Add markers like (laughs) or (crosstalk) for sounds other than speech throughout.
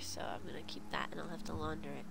so I'm gonna keep that and I'll have to launder it.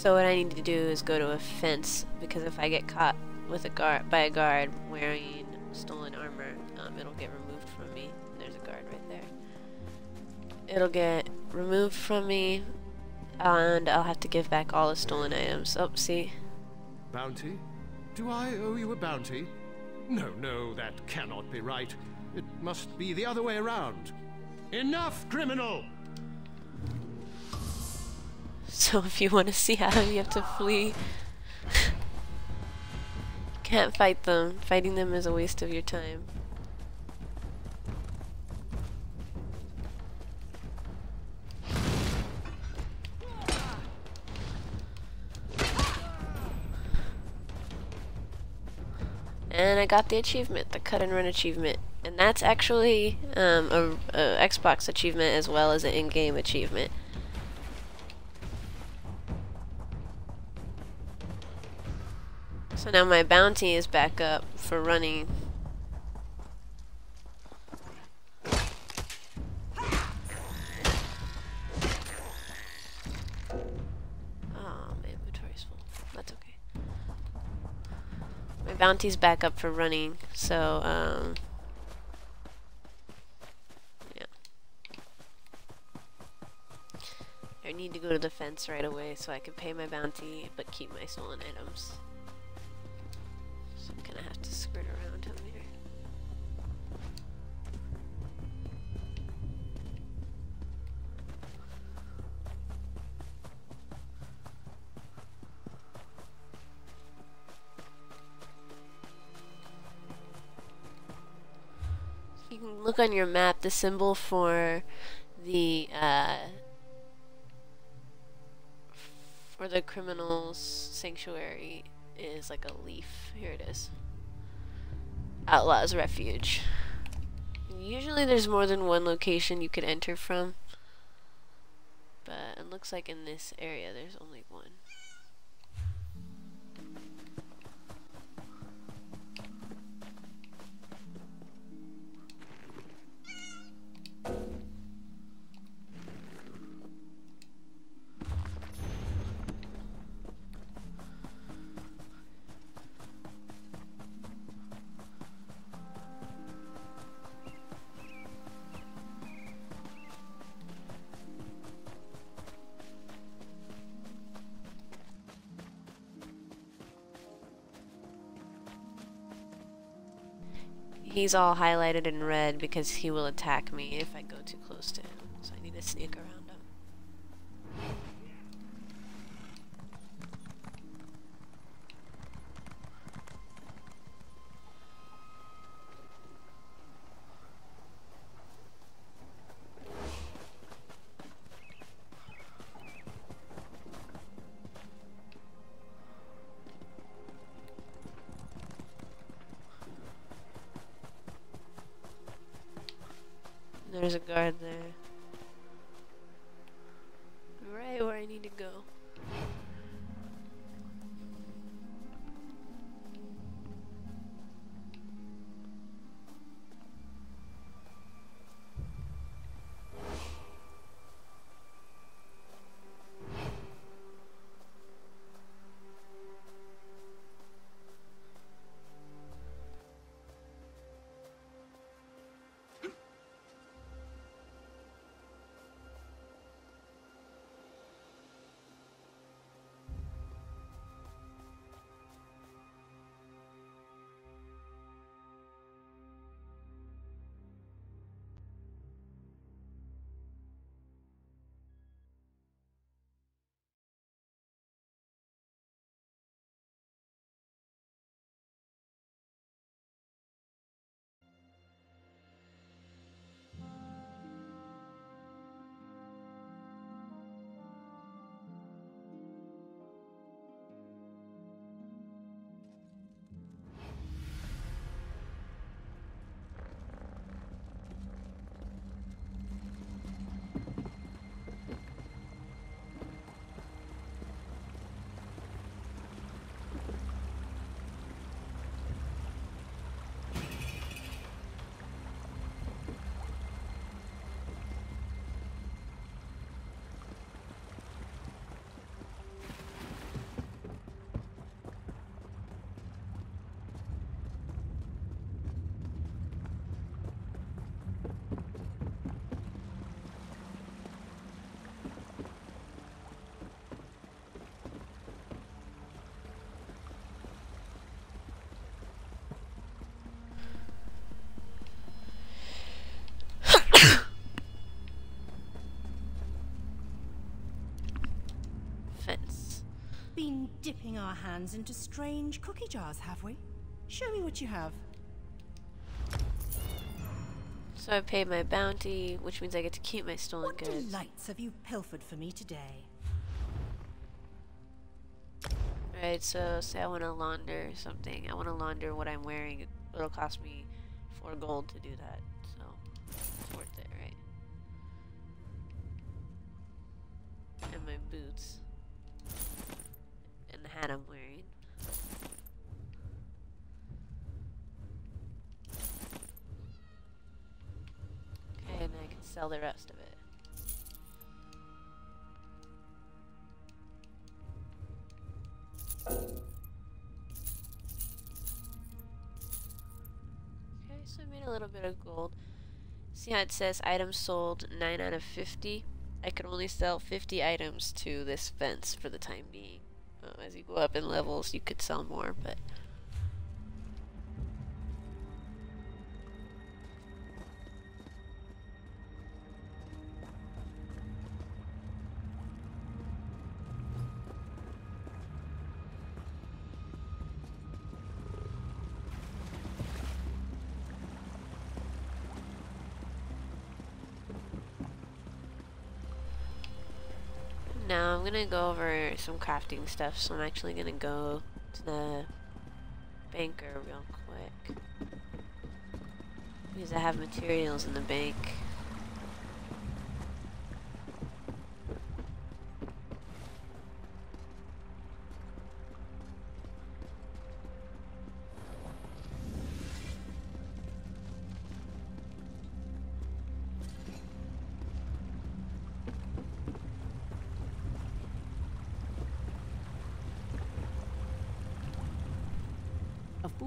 So what I need to do is go to a fence because if I get caught with a guard by a guard wearing stolen armor, um, it'll get removed from me. There's a guard right there. It'll get removed from me, and I'll have to give back all the stolen items. Oh, see? Bounty? Do I owe you a bounty? No, no, that cannot be right. It must be the other way around. Enough, criminal! (laughs) So if you want to see how you have to flee. (laughs) Can't fight them. Fighting them is a waste of your time. And I got the achievement, the cut and run achievement. And that's actually um, a, a Xbox achievement as well as an in-game achievement. Now my bounty is back up for running. Oh, my inventory's full. That's okay. My bounty's back up for running, so, um... Yeah. I need to go to the fence right away so I can pay my bounty, but keep my stolen items. Can look on your map, the symbol for the, uh, for the criminals sanctuary is like a leaf. Here it is. Outlaw's Refuge. Usually there's more than one location you could enter from. But it looks like in this area there's only one. He's all highlighted in red because he will attack me if I go too close to him. So I need to sneak around There's a guard there. Dipping our hands into strange cookie jars, have we? Show me what you have. So I paid my bounty, which means I get to keep my stolen What goods. delights have you pilfered for me today? Alright, so say I want to launder something. I want to launder what I'm wearing. It'll cost me four gold to do that, so it's worth it, right? And my boots. Hat I'm wearing. Okay, and I can sell the rest of it. Okay, so I made a little bit of gold. See how it says items sold 9 out of 50? I can only sell 50 items to this fence for the time being. Uh, as you go up in levels, you could sell more, but... Now I'm gonna go over some crafting stuff, so I'm actually gonna go to the banker real quick. Because I have materials in the bank.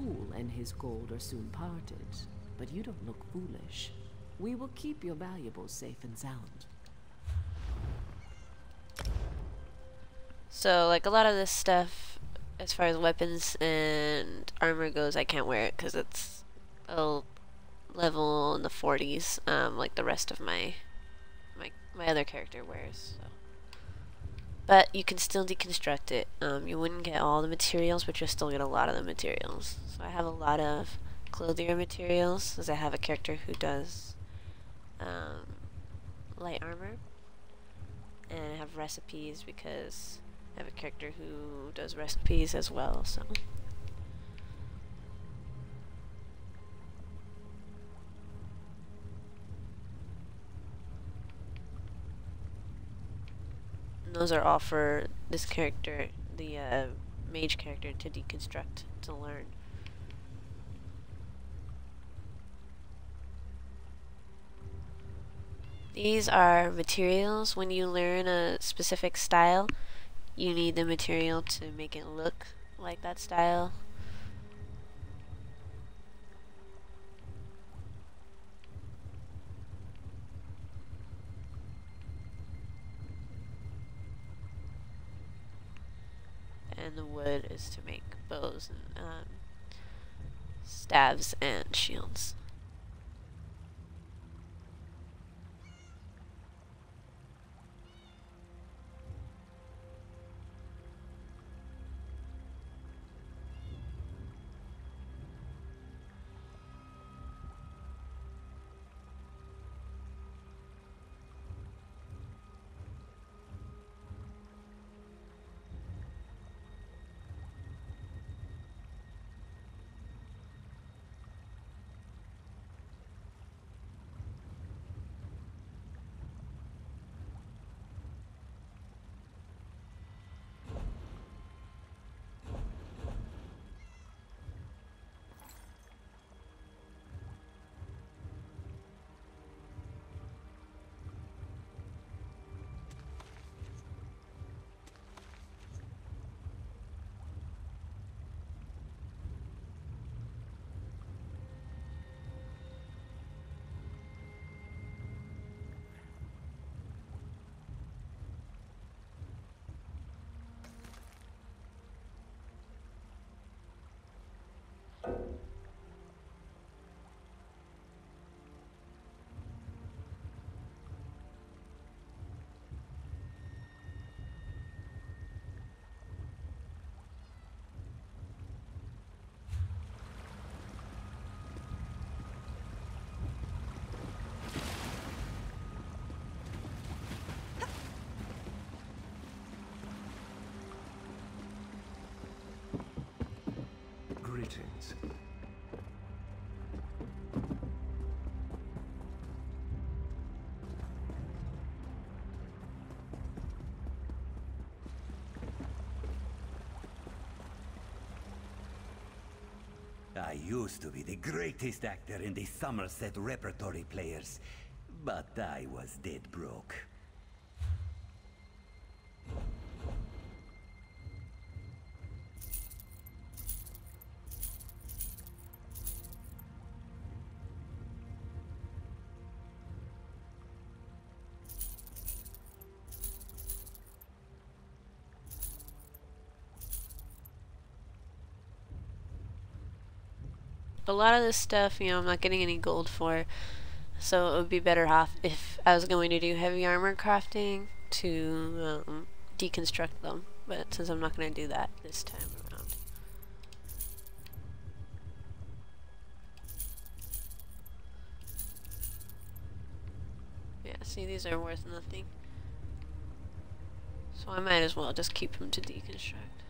Fool and his gold are soon parted, but you don't look foolish. We will keep your valuables safe and sound. So, like, a lot of this stuff, as far as weapons and armor goes, I can't wear it because it's a level in the 40s, um, like the rest of my, my, my other character wears, so. But you can still deconstruct it. Um, you wouldn't get all the materials, but you'll still get a lot of the materials. So I have a lot of clothier materials, because I have a character who does um, light armor. And I have recipes because I have a character who does recipes as well, so. Those are all for this character, the uh, mage character, to deconstruct, to learn. These are materials. When you learn a specific style, you need the material to make it look like that style. And the wood is to make bows and um, staves and shields. I used to be the greatest actor in the Somerset Repertory Players, but I was dead broke. A lot of this stuff, you know, I'm not getting any gold for. So it would be better off if I was going to do heavy armor crafting to um, deconstruct them. But since I'm not going to do that this time around. Yeah, see, these are worth nothing. So I might as well just keep them to deconstruct.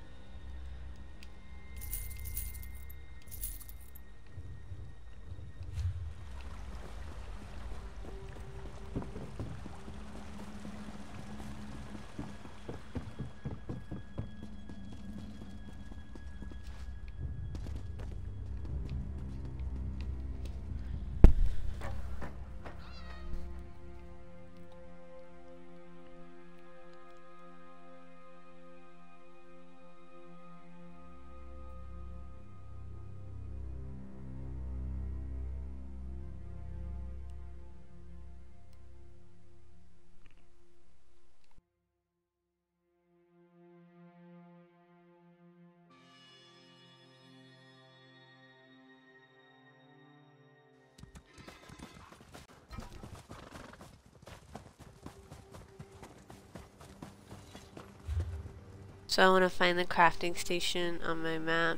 So I want to find the crafting station on my map.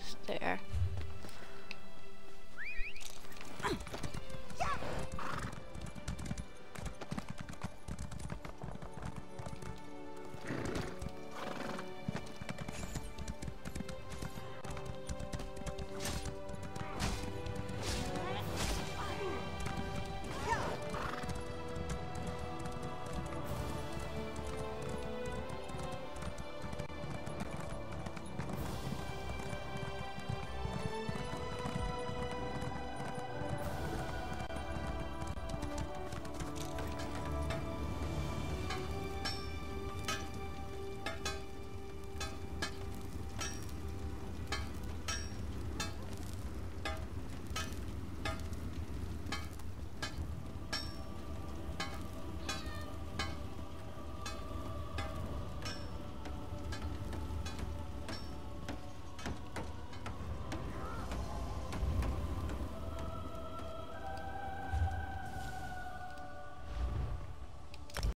It's there.